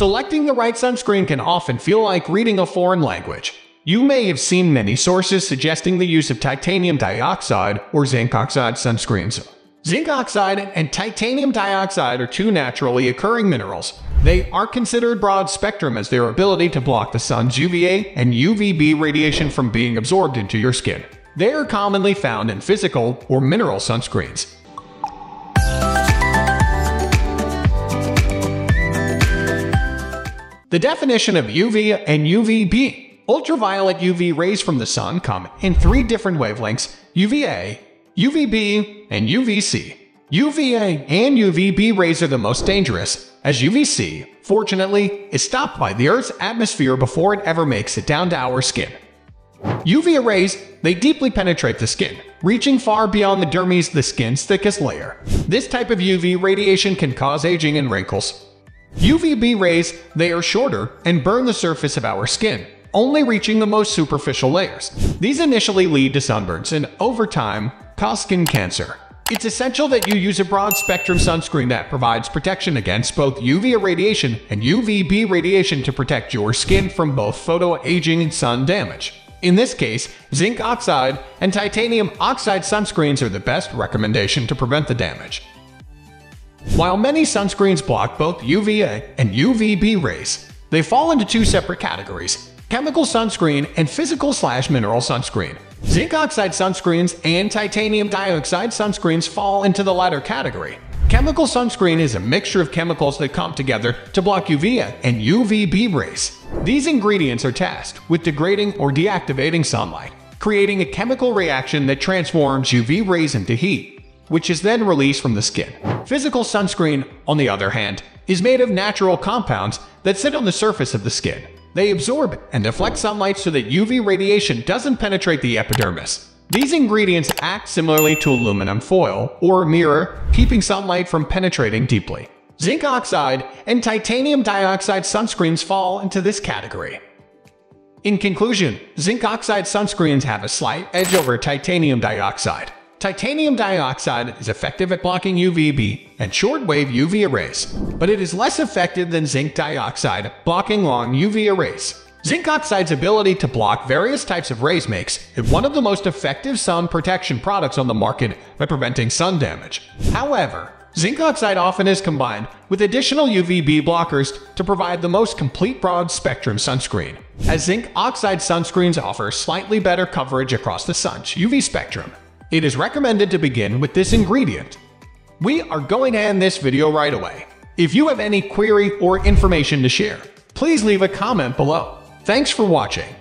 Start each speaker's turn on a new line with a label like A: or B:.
A: Selecting the right sunscreen can often feel like reading a foreign language. You may have seen many sources suggesting the use of titanium dioxide or zinc oxide sunscreens. Zinc oxide and titanium dioxide are two naturally occurring minerals. They are considered broad spectrum as their ability to block the sun's UVA and UVB radiation from being absorbed into your skin. They are commonly found in physical or mineral sunscreens. The definition of UV and UVB. Ultraviolet UV rays from the sun come in three different wavelengths, UVA, UVB, and UVC. UVA and UVB rays are the most dangerous, as UVC, fortunately, is stopped by the Earth's atmosphere before it ever makes it down to our skin. UVA rays, they deeply penetrate the skin, reaching far beyond the dermis, the skin's thickest layer. This type of UV radiation can cause aging and wrinkles. UVB rays, they are shorter and burn the surface of our skin, only reaching the most superficial layers. These initially lead to sunburns and, over time, cause skin cancer. It's essential that you use a broad-spectrum sunscreen that provides protection against both UVA radiation and UVB radiation to protect your skin from both photo-aging and sun damage. In this case, zinc oxide and titanium oxide sunscreens are the best recommendation to prevent the damage. While many sunscreens block both UVA and UVB rays, they fall into two separate categories, chemical sunscreen and physical slash mineral sunscreen. Zinc oxide sunscreens and titanium dioxide sunscreens fall into the latter category. Chemical sunscreen is a mixture of chemicals that come together to block UVA and UVB rays. These ingredients are tasked with degrading or deactivating sunlight, creating a chemical reaction that transforms UV rays into heat, which is then released from the skin. Physical sunscreen, on the other hand, is made of natural compounds that sit on the surface of the skin. They absorb and deflect sunlight so that UV radiation doesn't penetrate the epidermis. These ingredients act similarly to aluminum foil or mirror, keeping sunlight from penetrating deeply. Zinc oxide and titanium dioxide sunscreens fall into this category. In conclusion, zinc oxide sunscreens have a slight edge over titanium dioxide. Titanium dioxide is effective at blocking UVB and shortwave UVA rays, but it is less effective than zinc dioxide, blocking long UVA rays. Zinc oxide's ability to block various types of rays makes it one of the most effective sun protection products on the market by preventing sun damage. However, zinc oxide often is combined with additional UVB blockers to provide the most complete broad-spectrum sunscreen, as zinc oxide sunscreens offer slightly better coverage across the sun's UV spectrum. It is recommended to begin with this ingredient. We are going to end this video right away. If you have any query or information to share, please leave a comment below. Thanks for watching.